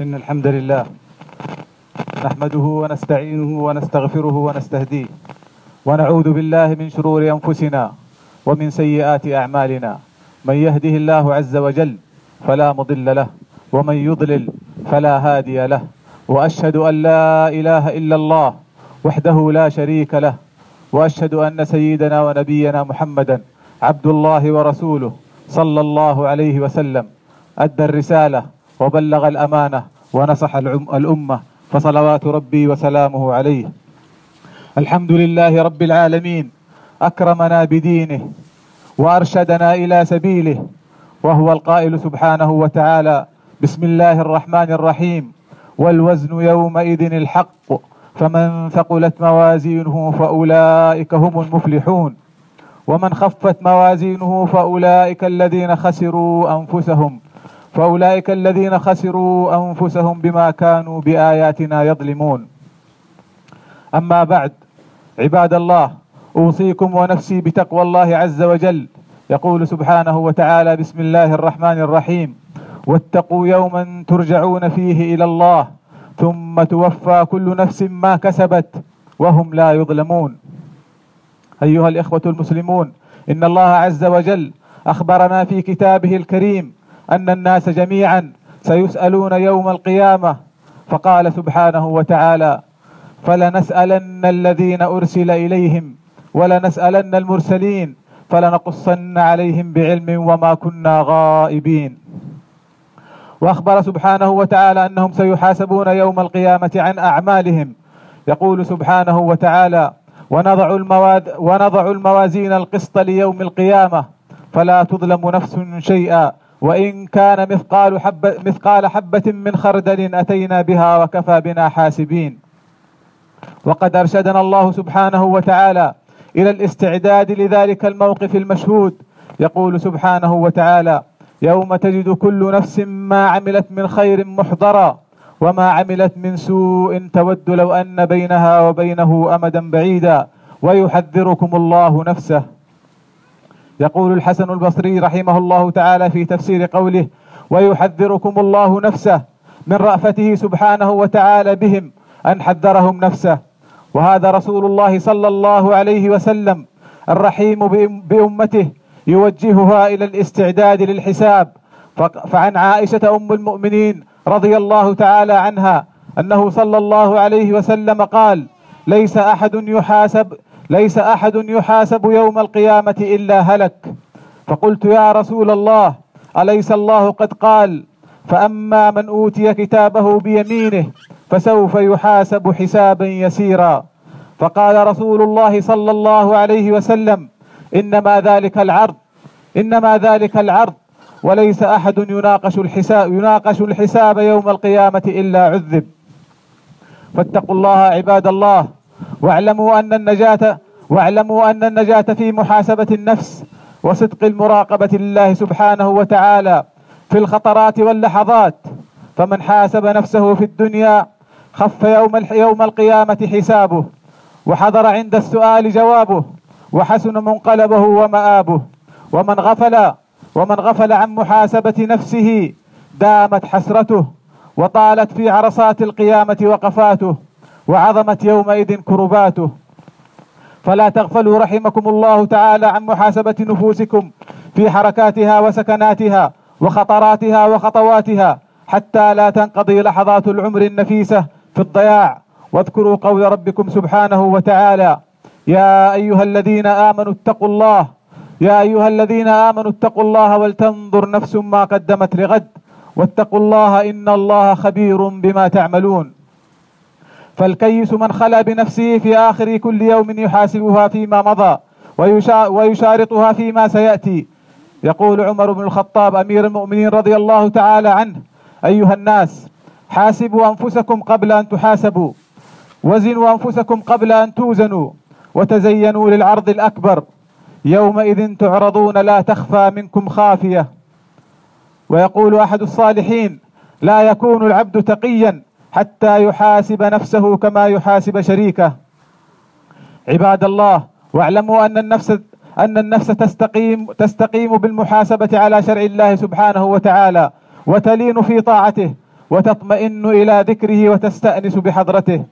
إن الحمد لله نحمده ونستعينه ونستغفره ونستهديه ونعوذ بالله من شرور أنفسنا ومن سيئات أعمالنا. من يهده الله عز وجل فلا مضل له ومن يضلل فلا هادي له. وأشهد أن لا إله إلا الله وحده لا شريك له. وأشهد أن سيدنا ونبينا محمدا عبد الله ورسوله صلى الله عليه وسلم. أدى الرسالة وبلغ الأمانة ونصح الأمة فصلوات ربي وسلامه عليه. الحمد لله رب العالمين أكرمنا بدينه وأرشدنا إلى سبيله وهو القائل سبحانه وتعالى بسم الله الرحمن الرحيم والوزن يومئذ الحق فمن ثقلت موازينه فأولئك هم المفلحون. ومن خفت موازينه فأولئك الذين خسروا أنفسهم فأولئك الذين خسروا أنفسهم بما كانوا بآياتنا يظلمون. أما بعد عباد الله أوصيكم ونفسي بتقوى الله عز وجل. يقول سبحانه وتعالى بسم الله الرحمن الرحيم. واتقوا يوما ترجعون فيه إلى الله ثم توفى كل نفس ما كسبت وهم لا يظلمون. أيها الإخوة المسلمون إن الله عز وجل أخبرنا في كتابه الكريم أن الناس جميعا سيسألون يوم القيامة فقال سبحانه وتعالى فلنسألن الذين أرسل إليهم ولنسألن المرسلين فلنقصن عليهم بعلم وما كنا غائبين. وأخبر سبحانه وتعالى أنهم سيحاسبون يوم القيامة عن أعمالهم. يقول سبحانه وتعالى ونضع, المواد ونضع الموازين القسط ليوم القيامة فلا تظلم نفس شيئا وإن كان مثقال حبة, مثقال حبة من خردل أتينا بها وكفى بنا حاسبين. وقد أرشدنا الله سبحانه وتعالى إلى الاستعداد لذلك الموقف المشهود. يقول سبحانه وتعالى يوم تجد كل نفس ما عملت من خير محضرا وما عملت من سوء تود لو أن بينها وبينه أمدا بعيدا. ويحذركم الله نفسه. يقول الحسن البصري رحمه الله تعالى في تفسير قوله ويحذركم الله نفسه من رأفته سبحانه وتعالى بهم أن حذرهم نفسه وهذا رسول الله صلى الله عليه وسلم الرحيم بأم- بأمته يوجهها إلى الاستعداد للحساب. فعن عائشة أم المؤمنين رضي الله تعالى عنها أنه صلى الله عليه وسلم قال ليس أحد يحاسب ليس أحد يحاسب يوم القيامة إلا هلك. فقلت يا رسول الله أليس الله قد قال فأما من أوتي كتابه بيمينه فسوف يحاسب حسابا يسيرا. فقال رسول الله صلى الله عليه وسلم إنما ذلك العرض إنما ذلك العرض وليس أحد يناقش الحساب يناقش الحساب يوم القيامة إلا عذب. فاتقوا الله عباد الله. واعلموا أن النجاة واعلموا أن النجاة في محاسبة النفس وصدق المراقبة لله سبحانه وتعالى في الخطرات واللحظات. فمن حاسب نفسه في الدنيا خف يوم يوم القيامة حسابه وحضر عند السؤال جوابه وحسن منقلبه ومآبه. ومن غفل ومن غفل عن محاسبة نفسه دامت حسرته وطالت في عرصات القيامة وقفاته. وعظمت يومئذ كرباته. فلا تغفلوا رحمكم الله تعالى عن محاسبة نفوسكم في حركاتها وسكناتها وخطراتها وخطواتها حتى لا تنقضي لحظات العمر النفيسة في الضياع. واذكروا قول ربكم سبحانه وتعالى يا أيها الذين آمنوا اتقوا الله. يا أيها الذين آمنوا اتقوا الله ولتنظر نفس ما قدمت لغد. واتقوا الله إن الله خبير بما تعملون. فالكيس من خلا بنفسه في آخر كل يوم يحاسبها فيما مضى ويشارطها فيما سيأتي. يقول عمر بن الخطاب أمير المؤمنين رضي الله تعالى عنه أيها الناس حاسبوا أنفسكم قبل أن تحاسبوا. وزنوا أنفسكم قبل أن توزنوا. وتزينوا للعرض الأكبر. يومئذ تعرضون لا تخفى منكم خافية. ويقول أحد الصالحين لا يكون العبد تقيا حتى يحاسب نفسه كما يحاسب شريكه. عباد الله واعلموا أن النفس أن النفس تستقيم تستقيم بالمحاسبة على شرع الله سبحانه وتعالى وتلين في طاعته وتطمئن إلى ذكره وتستأنس بحضرته.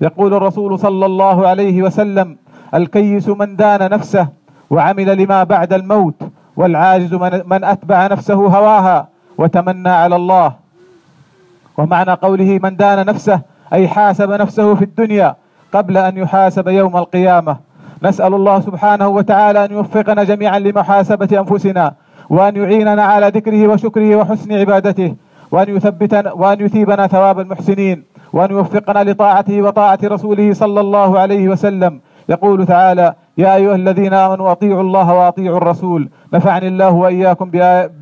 يقول الرسول صلى الله عليه وسلم الكيس من دان نفسه وعمل لما بعد الموت والعاجز من, من أتبع نفسه هواها وتمنى على الله ومعنى قوله من دان نفسه أي حاسب نفسه في الدنيا قبل أن يحاسب يوم القيامة. نسأل الله سبحانه وتعالى أن يوفقنا جميعا لمحاسبة أنفسنا وأن يعيننا على ذكره وشكره وحسن عبادته وأن يثبتنا وأن يثيبنا ثواب المحسنين وأن يوفقنا لطاعته وطاعة رسوله صلى الله عليه وسلم. يقول تعالى يا أيها الذين آمنوا أطيعوا الله وأطيعوا الرسول نفعني الله وإياكم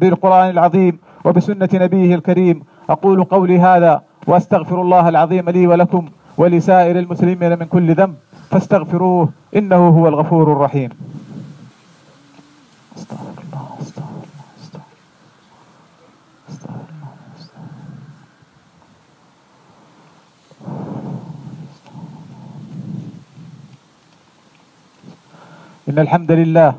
بالقرآن العظيم وبسنة نبيه الكريم أقول قولي هذا وأستغفر الله العظيم لي ولكم ولسائر المسلمين من كل ذنب فاستغفروه إنه هو الغفور الرحيم. أستغفر الله أستغفر الله أستغفر الله أستغفر الله إن الحمد لله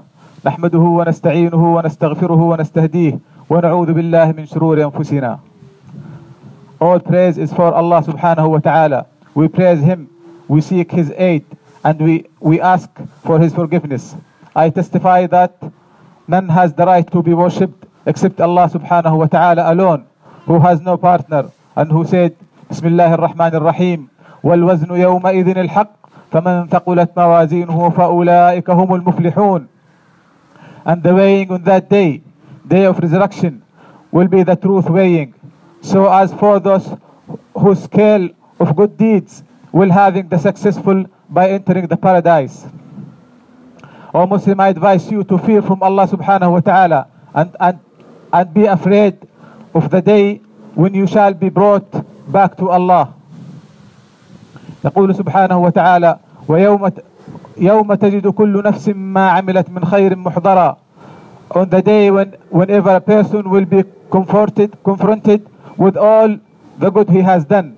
نحمده ونستعينه ونستغفره ونستهديه ونعوذ بالله من شرور أنفسنا. All praise is for Allah subhanahu wa ta'ala. We praise Him, we seek His aid, and we, we ask for His forgiveness. I testify that none has the right to be worshipped except Allah subhanahu wa ta'ala alone, who has no partner, and who said, بسم الله الرحمن الرحيم والوزن يومئذ الحق فمن ثقلت موازينه فأولئك هم المفلحون And the weighing on that day, day of resurrection, will be the truth weighing. So as for those whose scale of good deeds will having the successful by entering the paradise. O Muslim, I advise you to fear from Allah subhanahu wa ta'ala and, and, and be afraid of the day when you shall be brought back to Allah. يقول سبحانه وتعالى ويوم يوم تجد كل نفس ما عملت من خير محضرا on the day when whenever a person will be comforted confronted with all the good he has done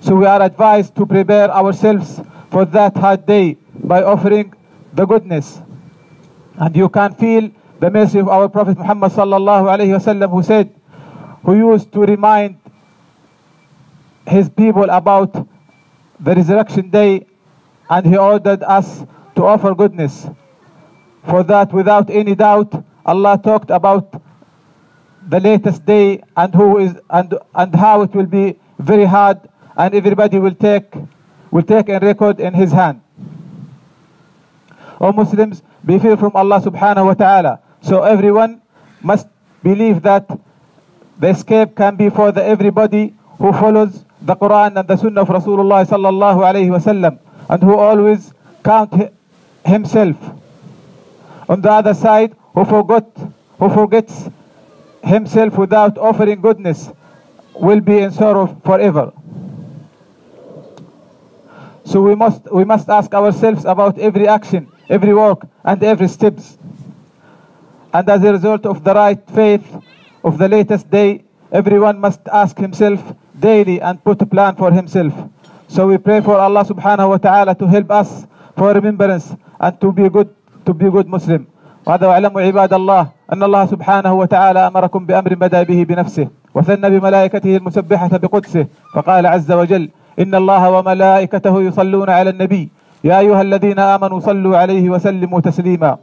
so we are advised to prepare ourselves for that hard day by offering the goodness and you can feel the mercy of our prophet muhammad sallallahu alaihi wasallam who said who used to remind his people about the resurrection day and he ordered us to offer goodness. For that, without any doubt, Allah talked about the latest day and who is and and how it will be very hard and everybody will take will take a record in his hand. O Muslims, be fear from Allah subhanahu wa ta'ala. So everyone must believe that the escape can be for the everybody who follows the Quran and the Sunnah of Rasulullah sallallahu alayhi wasallam and who always count himself. On the other side, who forgot, who forgets himself without offering goodness will be in sorrow forever. So we must we must ask ourselves about every action, every work, and every steps. And as a result of the right faith of the latest day, everyone must ask himself daily and put a plan for himself. So we pray for Allah subhanahu wa ta'ala to help us for remembrance and to be good to be good Muslim. وهذا واعلموا عباد الله أن الله سبحانه وتعالى أمركم بأمر بدأ به بنفسه وثنى بملائكته المسبحة بقدسه فقال عز وجل إن الله وملائكته يصلون على النبي. يا أيها الذين آمنوا صلوا عليه وسلموا تسليما.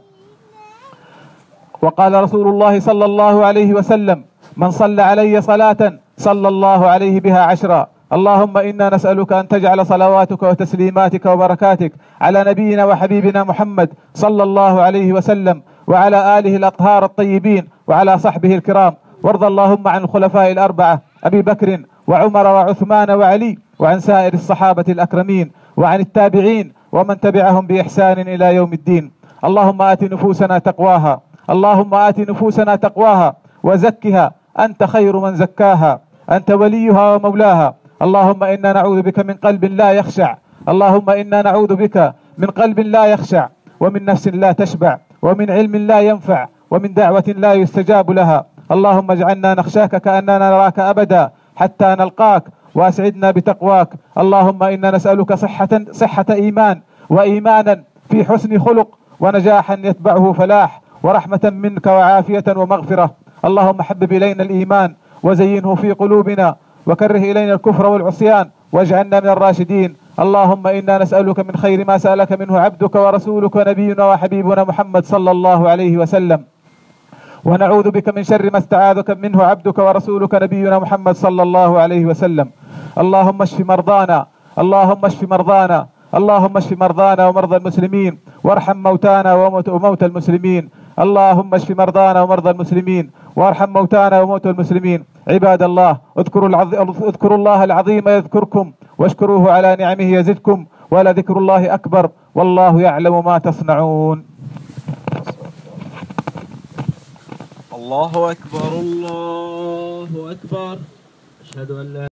وقال رسول الله صلى الله عليه وسلم من صلى علي صلاة صلى الله عليه بها عشرا. اللهم إنا نسألك أن تجعل صلواتك وتسليماتك وبركاتك على نبينا وحبيبنا محمد صلى الله عليه وسلم وعلى آله الأطهار الطيبين وعلى صحبه الكرام. وارض اللهم عن الخلفاء الأربعة أبي بكر وعمر وعثمان وعلي وعن سائر الصحابة الأكرمين وعن التابعين ومن تبعهم بإحسان إلى يوم الدين. اللهم آت نفوسنا تقواها. اللهم آت نفوسنا تقواها. وزكها. أنت خير من زكاها. أنت وليها ومولاها. اللهم إنا نعوذ بك من قلب لا يخشع. اللهم إنا نعوذ بك من قلب لا يخشع. ومن نفس لا تشبع. ومن علم لا ينفع ومن دعوة لا يستجاب لها. اللهم اجعلنا نخشاك كأننا نراك أبدا حتى نلقاك وأسعدنا بتقواك. اللهم إنا نسألك صحة صحة إيمان وإيمانا في حسن خلق ونجاحا يتبعه فلاح ورحمة منك وعافية ومغفرة. اللهم حبب إلينا الإيمان وزينه في قلوبنا وكره إلينا الكفر والعصيان واجعلنا من الراشدين. اللهم إنا نسألك من خير ما سألك منه عبدك ورسولك ونبينا وحبيبنا محمد صلى الله عليه وسلم. ونعوذ بك من شر ما استعاذك منه عبدك ورسولك نبينا محمد صلى الله عليه وسلم. اللهم اشف مرضانا اللهم اشف مرضانا اللهم اشف مرضانا ومرضى المسلمين وارحم موتانا وموت- وموتى المسلمين. اللهم اشف مرضانا ومرضى المسلمين وارحم موتانا وموتى المسلمين. عباد الله اذكروا, العظ... اذكروا الله العظيم يذكركم. واشكروه على نعمه يزدكم ولذكر الله أكبر والله يعلم ما تصنعون. الله أكبر الله أكبر. أشهد أن لا